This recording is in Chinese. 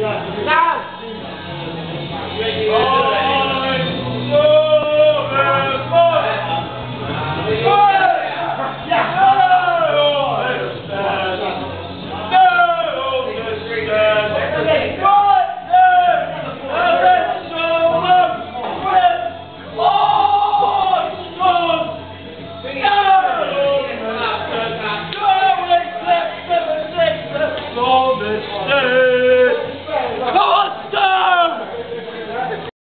对三二